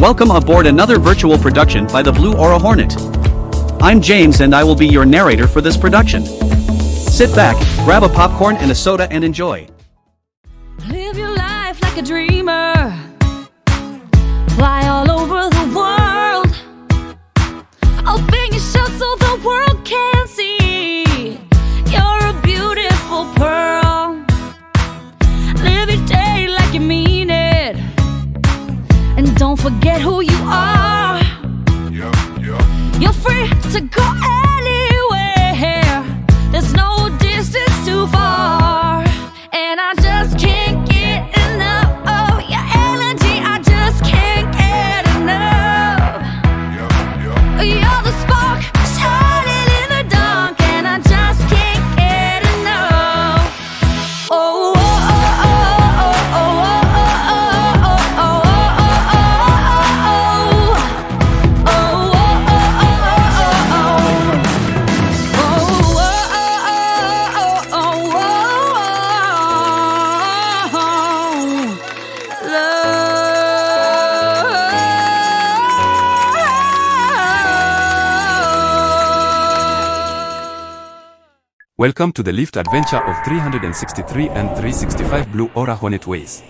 Welcome aboard another virtual production by the Blue Aura Hornet. I'm James and I will be your narrator for this production. Sit back, grab a popcorn and a soda and enjoy. Live your life like a dreamer. Fly to go Welcome to the lift adventure of 363 and 365 Blue Aura Hornet Ways.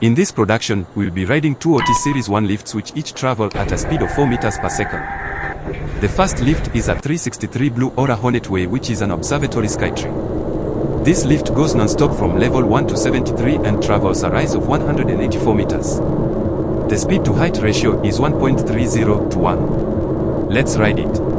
In this production, we'll be riding two Otis Series 1 lifts which each travel at a speed of 4 meters per second. The first lift is at 363 Blue Aura Hornet Way which is an observatory skytree. This lift goes non-stop from level 1 to 73 and travels a rise of 184 meters. The speed to height ratio is 1.30 to 1. Let's ride it.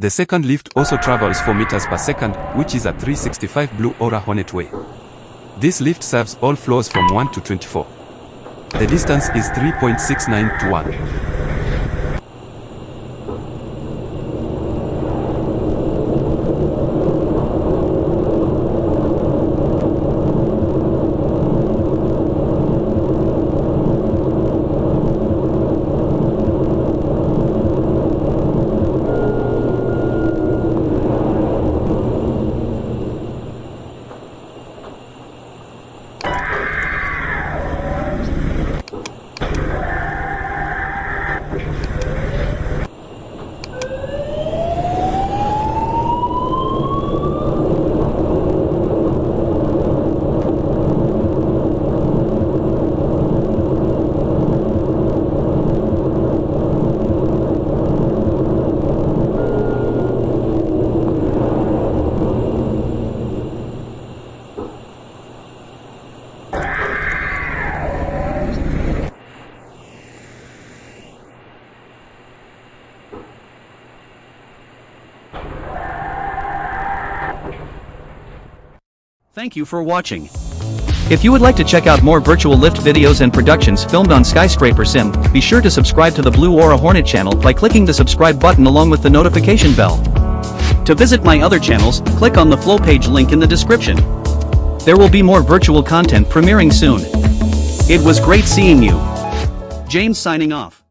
The second lift also travels 4 meters per second, which is a 365 Blue Aura Hornet Way. This lift serves all floors from 1 to 24. The distance is 3.69 to 1. Thank you for watching. If you would like to check out more virtual lift videos and productions filmed on Skyscraper Sim, be sure to subscribe to the Blue Aura Hornet channel by clicking the subscribe button along with the notification bell. To visit my other channels, click on the flow page link in the description. There will be more virtual content premiering soon. It was great seeing you. James signing off.